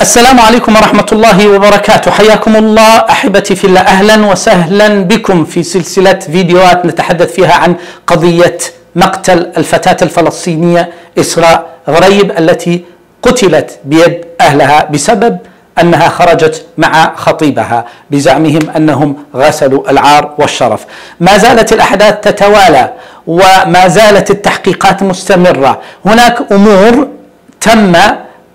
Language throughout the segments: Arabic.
السلام عليكم ورحمة الله وبركاته. حياكم الله. أحبتي في الله أهلا وسهلا بكم في سلسلة فيديوهات نتحدث فيها عن قضية مقتل الفتاة الفلسطينية إسراء غريب التي قتلت بيد أهلها بسبب أنها خرجت مع خطيبها بزعمهم أنهم غسلوا العار والشرف. ما زالت الأحداث تتوالى وما زالت التحقيقات مستمرة. هناك أمور تم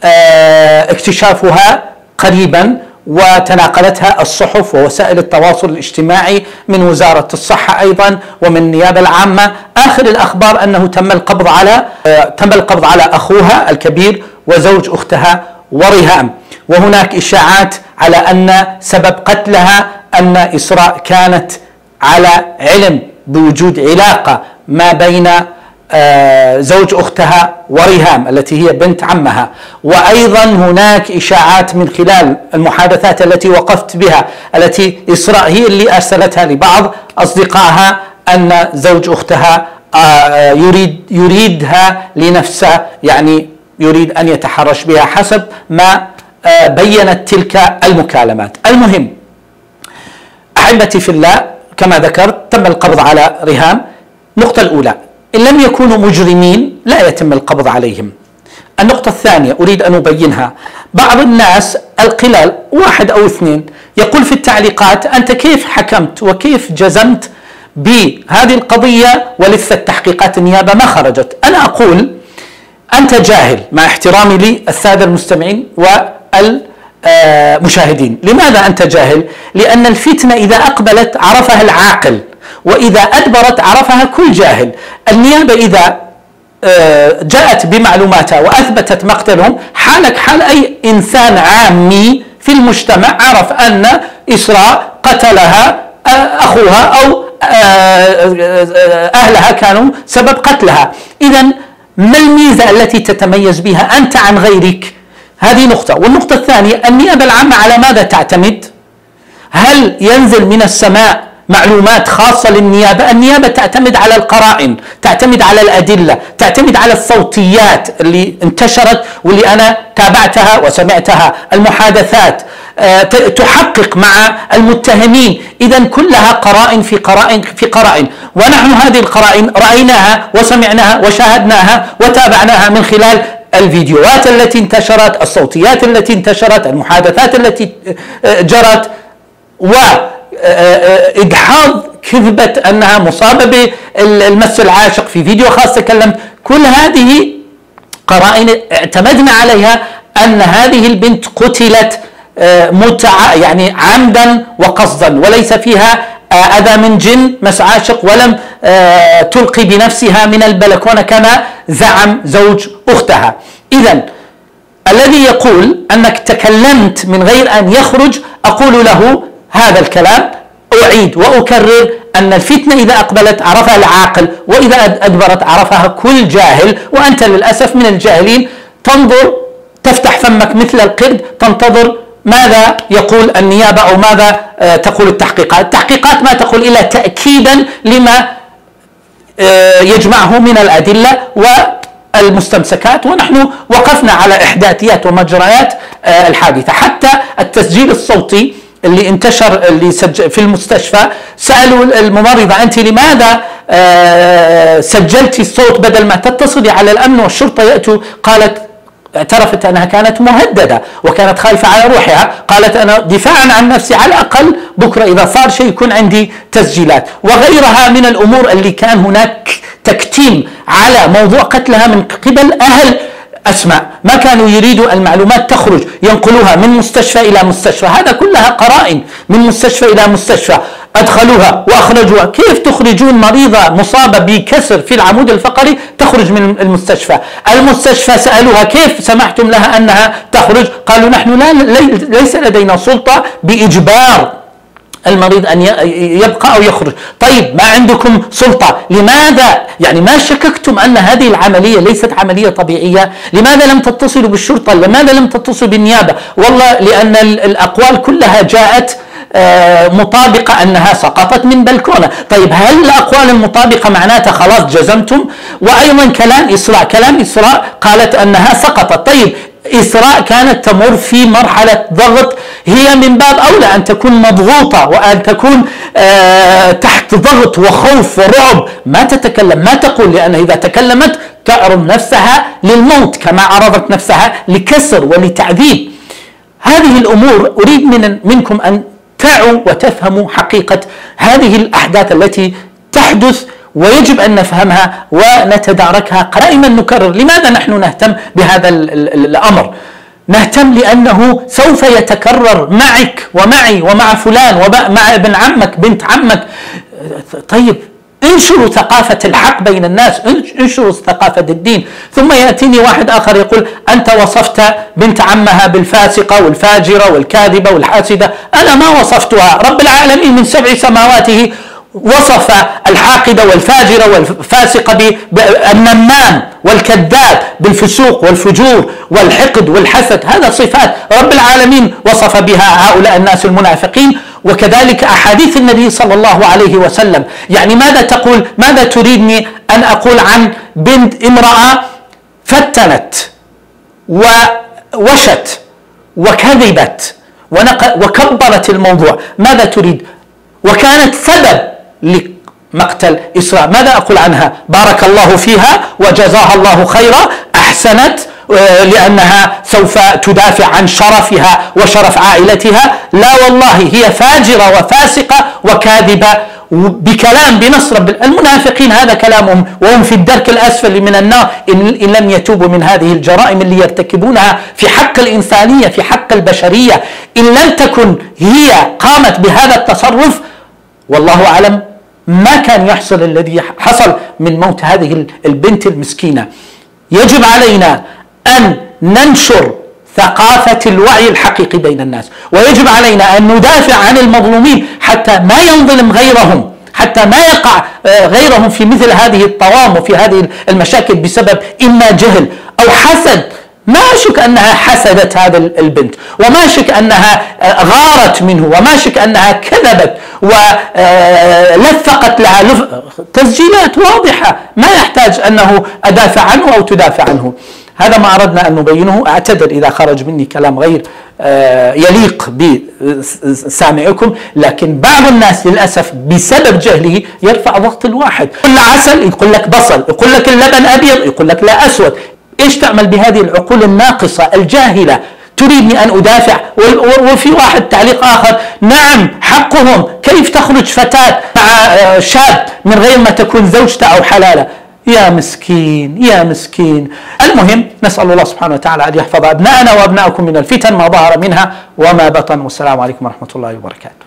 اكتشافها قريبا وتناقلتها الصحف ووسائل التواصل الاجتماعي من وزارة الصحة أيضا ومن النيابة العامة. آخر الأخبار أنه تم القبض على آه، تم القبض على أخوها الكبير وزوج أختها ورهام. وهناك إشاعات على أن سبب قتلها أن إسراء كانت على علم بوجود علاقة ما بين آه، زوج أختها وريهام التي هي بنت عمها. وأيضا هناك إشاعات من خلال المحادثات التي وقفت بها التي اسراء هي اللي ارسلتها لبعض أصدقائها أن زوج أختها آه، يريد يريدها لنفسه يعني يريد أن يتحرش بها حسب ما آه، بينت تلك المكالمات. المهم أحبتي في الله كما ذكرت تم القبض على ريهام. النقطه الأولى إن لم يكونوا مجرمين لا يتم القبض عليهم. النقطة الثانية أريد أن أبينها. بعض الناس القلال واحد أو اثنين يقول في التعليقات أنت كيف حكمت وكيف جزمت بهذه القضية ولسه تحقيقات النيابة؟ ما خرجت. أنا أقول أنت جاهل مع احترامي للسادة المستمعين والمشاهدين. لماذا أنت جاهل؟ لأن الفتنة إذا أقبلت عرفها العاقل. وإذا أدبرت عرفها كل جاهل. النيابة إذا آه، جاءت بمعلوماتها وأثبتت مقتلهم حالك حال أي إنسان عامي في المجتمع عرف أن إسراء قتلها آه، أخوها أو آه، أهلها كانوا سبب قتلها. إذا ما الميزة التي تتميز بها أنت عن غيرك؟ هذه نقطة. والنقطة الثانية النيابة العامة على ماذا تعتمد؟ هل ينزل من السماء معلومات خاصة للنيابة. النيابة تعتمد على القرائن تعتمد على الأدلة تعتمد على الصوتيات اللي انتشرت واللي أنا تابعتها وسمعتها. المحادثات آه، تحقق مع المتهمين. إذا كلها قرائن في قرائن في قرائن. ونحن هذه القرائن رأيناها وسمعناها وشاهدناها وتابعناها من خلال الفيديوهات التي انتشرت الصوتيات التي انتشرت المحادثات التي آه، جرت. و إجحاظ كذبه أنها مصابة بالمس العاشق في فيديو خاص تكلمت كل هذه قرائن اعتمدنا عليها أن هذه البنت قتلت آه، متع يعني عمدا وقصدا وليس فيها آه، أذى من جن مس عاشق ولم آه، تلقي بنفسها من البلكونه كما زعم زوج أختها. اذا الذي يقول أنك تكلمت من غير أن يخرج أقول له هذا الكلام أعيد وأكرر أن الفتنة إذا أقبلت عرفها العاقل وإذا أدبرت عرفها كل جاهل وأنت للأسف من الجاهلين. تنظر تفتح فمك مثل القرد تنتظر ماذا يقول النيابة أو ماذا آه، تقول التحقيقات. التحقيقات ما تقول إلا تأكيدا لما آه، يجمعه من الأدلة والمستمسكات. ونحن وقفنا على إحداثيات ومجريات آه، الحادثة. حتى التسجيل الصوتي اللي انتشر اللي سجل في المستشفى سألوا الممرضة أنت لماذا آه، سجلتي الصوت بدل ما تتصلي على الأمن والشرطة يأتوا؟ قالت اعترفت أنها كانت مهددة وكانت خايفة على روحها، قالت أنا دفاعا عن نفسي على الأقل بكرة إذا صار شيء يكون عندي تسجيلات، وغيرها من الأمور اللي كان هناك تكتيم على موضوع قتلها من قبل أهل أسماء ما كانوا يريدوا المعلومات تخرج ينقلوها من مستشفى إلى مستشفى. هذا كلها قرائن من مستشفى إلى مستشفى. أدخلوها وأخرجوها. كيف تخرجون مريضة مصابة بكسر في العمود الفقري تخرج من المستشفى؟ المستشفى سألوها كيف سمحتم لها أنها تخرج؟ قالوا نحن لا ليس لدينا سلطة بإجبار المريض أن يبقى أو يخرج. طيب ما عندكم سلطة؟ لماذا؟ يعني ما شككتم أن هذه العملية ليست عملية طبيعية؟ لماذا لم تتصلوا بالشرطة؟ لماذا لم تتصلوا بالنيابة؟ والله لأن الأقوال كلها جاءت آه، مطابقة أنها سقطت من بلكونة طيب هل الأقوال المطابقة معناتها خلاص جزمتم؟ وأيضا كلام إسراء كلام إسراء قالت أنها سقطت. طيب إسراء كانت تمر في مرحلة ضغط. هي من باب أولى أن تكون مضغوطة وأن تكون آه تحت ضغط وخوف ورعب. ما تتكلم ما تقول لأن إذا تكلمت تعرض نفسها للموت كما عرضت نفسها لكسر ولتعذيب. هذه الأمور أريد من منكم أن تعوا وتفهموا حقيقة هذه الأحداث التي تحدث ويجب أن نفهمها ونتداركها قائما نكرر. لماذا نحن نهتم بهذا الأمر؟ نهتم لأنه سوف يتكرر معك ومعي ومع فلان ومع ابن عمك بنت عمك. طيب انشروا ثقافة الحق بين الناس. انشروا ثقافة الدين. ثم يأتيني واحد آخر يقول أنت وصفت بنت عمها بالفاسقة والفاجرة والكاذبة والحاسدة. أنا ما وصفتها. رب العالمين من سبع سماواته وصف الحاقدة والفاجرة والفاسقة بالنمام والكذاب بالفسوق والفجور والحقد والحسد. هذا صفات رب العالمين وصف بها هؤلاء الناس المنافقين. وكذلك أحاديث النبي صلى الله عليه وسلم. يعني ماذا تقول؟ ماذا تريدني أن أقول عن بنت امرأة فتنت ووشت وكذبت وكبرت الموضوع؟ ماذا تريد؟ وكانت سبب لمقتل إسراء. ماذا أقول عنها؟ بارك الله فيها وجزاها الله خيرا. أحسنت آه، لأنها سوف تدافع عن شرفها وشرف عائلتها. لا والله هي فاجرة وفاسقة وكاذبة. بكلام بنص رب المنافقين هذا كلامهم. وهم في الدرك الأسفل من النار. إن لم يتوبوا من هذه الجرائم اللي يرتكبونها في حق الإنسانية في حق البشرية. إن لم تكن هي قامت بهذا التصرف والله أعلم ما كان يحصل الذي حصل من موت هذه البنت المسكينة. يجب علينا أن ننشر ثقافة الوعي الحقيقي بين الناس ويجب علينا أن ندافع عن المظلومين حتى ما ينظلم غيرهم حتى ما يقع آه، غيرهم في مثل هذه الطوام وفي هذه المشاكل بسبب إما جهل أو حسد. ما شك أنها حسدت هذا البنت وما شك أنها آه، غارت منه وما شك أنها كذبت ولفقت آه، لها تسجيلات واضحة ما يحتاج أنه أدافع عنه أو تدافع عنه. هذا ما أردنا أن نبينه أعتذر إذا خرج مني كلام غير آه، يليق بسامعكم لكن بعض الناس للأسف بسبب جهله يرفع ضغط الواحد. يقول عسل يقول لك بصل يقول لك اللبن أبيض يقول لك لا أسود. إيش تعمل بهذه العقول الناقصة الجاهلة؟ تريدني أن أدافع؟ وفي واحد تعليق آخر نعم حقهم. كيف تخرج فتاة مع آه، شاب من غير ما تكون زوجته أو حلالة؟ يا مسكين يا مسكين. المهم نسأل الله سبحانه وتعالى أن يحفظ أبناءنا وأبناءكم من الفتن ما ظهر منها وما بطن. والسلام عليكم ورحمة الله وبركاته.